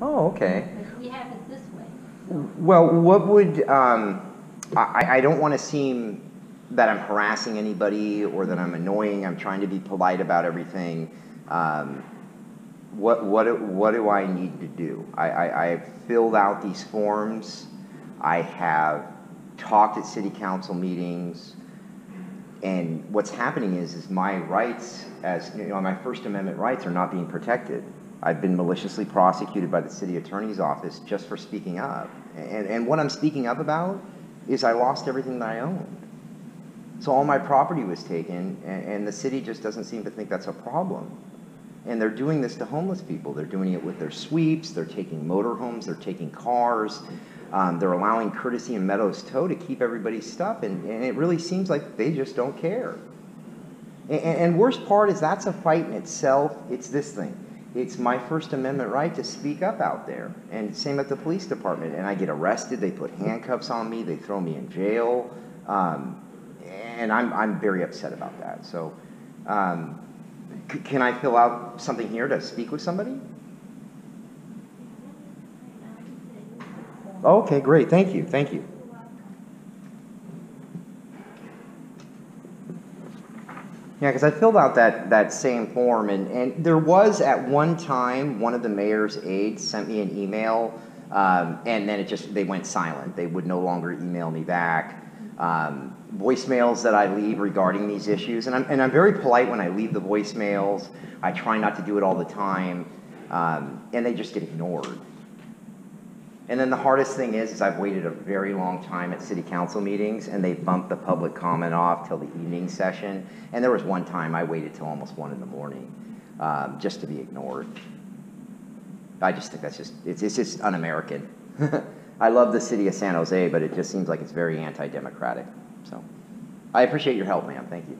Oh, okay. We have it this way. Well, what would, um, I, I don't want to seem that I'm harassing anybody or that I'm annoying. I'm trying to be polite about everything. Um, what, what, do- what do I need to do? I, I, I've filled out these forms. I have talked at city council meetings. And what's happening is, is my rights as, you know, my First Amendment rights are not being protected. I've been maliciously prosecuted by the city attorney's office just for speaking up. And, and what I'm speaking up about is I lost everything that I owned. So all my property was taken, and, and the city just doesn't seem to think that's a problem. And they're doing this to homeless people. They're doing it with their sweeps, they're taking motorhomes, they're taking cars. Um, they're allowing Courtesy and Meadows Tow to keep everybody's stuff, and, and it really seems like they just don't care. And, and worst part is that's a fight in itself. It's this thing. It's my First Amendment right to speak up out there. And same at the police department. And I get arrested, they put handcuffs on me, they throw me in jail. Um, and I'm, I'm very upset about that. So, um, c- can I fill out something here to speak with somebody? Okay, great. Thank you. Thank you. Yeah, because I filled out that, that same form, and, and there was at one time, one of the mayor's aides sent me an email, um, and then it just, they went silent. They would no longer email me back. Um, voicemails that I leave regarding these issues, and I'm, and I'm very polite when I leave the voicemails. I try not to do it all the time, um, and they just get ignored. And then the hardest thing is, is I've waited a very long time at city council meetings and they bumped the public comment off till the evening session. And there was one time I waited till almost one in the morning, um, just to be ignored. I just think that's just, it's, it's just un-American. I love the city of San Jose, but it just seems like it's very anti-democratic, so. I appreciate your help, ma'am, thank you.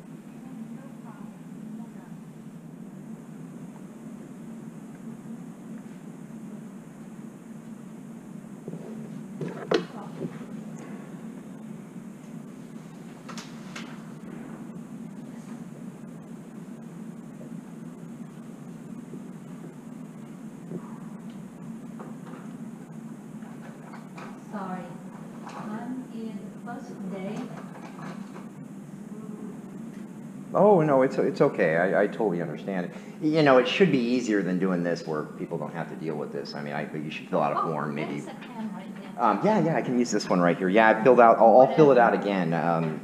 Sorry. I'm in first day. Oh, no, it's, it's okay. I, I totally understand it. You know, it should be easier than doing this where people don't have to deal with this. I mean, I, you should fill out a Oh, form, maybe. There's a pen right there. Um, yeah, yeah, I can use this one right here. Yeah, I filled out, I'll, I'll fill it out again. Um,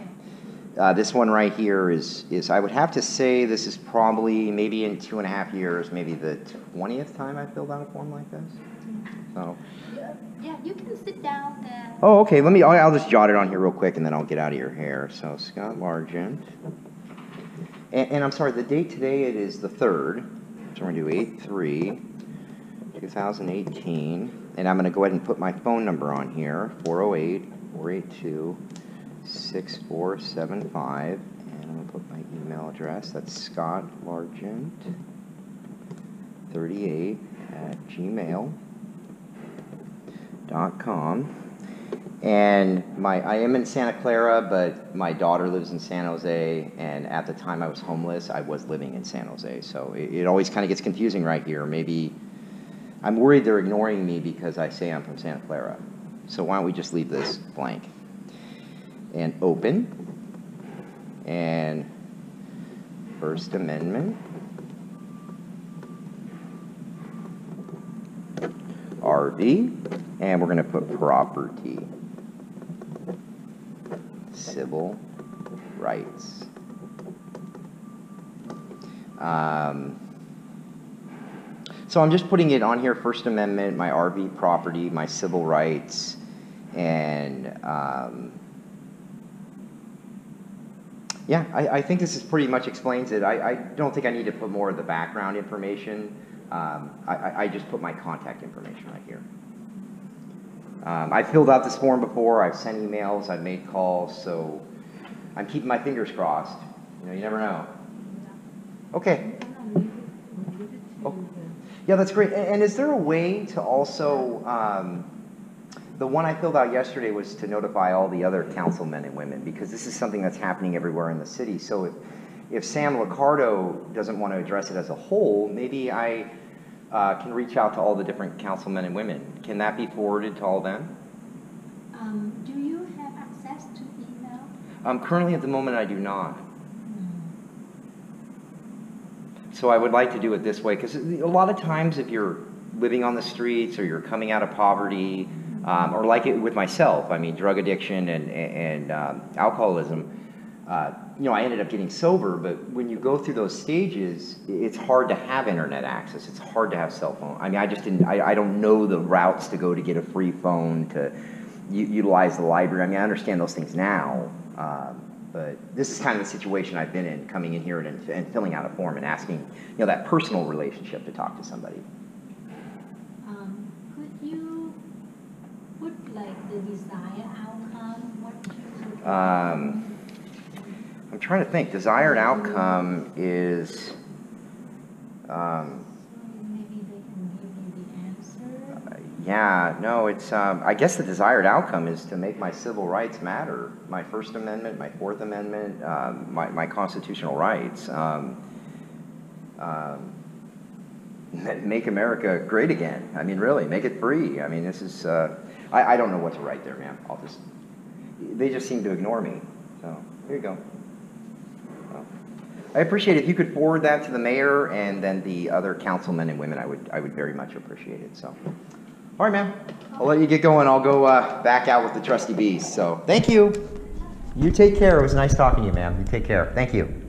uh, this one right here is, is, I would have to say this is probably, maybe in two and a half years, maybe the twentieth time I filled out a form like this. So, Yeah, you can sit down there. oh, okay, let me, I'll, I'll just jot it on here real quick and then I'll get out of your hair. So Scott Largent. And, and I'm sorry, the date today, it is the third. So we're gonna do eight, three, 2018. And I'm gonna go ahead and put my phone number on here, 408-482-6475. And I'm gonna put my email address, that's Scott Largent, 38 at gmail com. And my, I am in Santa Clara, but my daughter lives in San Jose, and at the time I was homeless, I was living in San Jose. So it, it always kind of gets confusing right here. Maybe, I'm worried they're ignoring me because I say I'm from Santa Clara. So why don't we just leave this blank? And open. And First Amendment. RV, and we're going to put property. Civil rights. Um, so I'm just putting it on here, First Amendment, my RV property, my civil rights, and um, yeah, I, I think this is pretty much explains it. I, I don't think I need to put more of the background information. Um, I, I, I just put my contact information right here. Um, I filled out this form before. I've sent emails. I've made calls. So I'm keeping my fingers crossed. You know, you never know. Okay. Oh, yeah, that's great. And, and is there a way to also, um, the one I filled out yesterday was to notify all the other councilmen and women because this is something that's happening everywhere in the city. So if, if Sam Liccardo doesn't want to address it as a whole, maybe I uh, can reach out to all the different councilmen and women. Can that be forwarded to all of them? Um, do you have access to email? Um, currently, at the moment, I do not. So I would like to do it this way, because a lot of times if you're living on the streets or you're coming out of poverty, um, or like it with myself, I mean, drug addiction and, and um, alcoholism, uh, you know, I ended up getting sober, but when you go through those stages, it's hard to have internet access. It's hard to have cell phone. I mean, I just didn't, I, I don't know the routes to go to get a free phone, to u- utilize the library. I mean, I understand those things now, um, but this is kind of the situation I've been in, coming in here and, and filling out a form and asking, you know, that personal relationship to talk to somebody. Um, could you put like the desired outcome, what you Um, I'm trying to think, desired outcome is, um, answer. yeah, no, it's, um, I guess the desired outcome is to make my civil rights matter. My First Amendment, my Fourth Amendment, um, my, my constitutional rights. Um, um, make America great again. I mean, really, make it free. I mean, this is, uh, I, I don't know what to write there, man. I'll just, they just seem to ignore me. So, here you go. I appreciate it. If you could forward that to the mayor and then the other councilmen and women, I would, I would very much appreciate it, so. All right, ma'am. I'll let you get going. I'll go, uh, back out with the trusty bees, so, thank you. You take care. It was nice talking to you, ma'am. You take care. Thank you.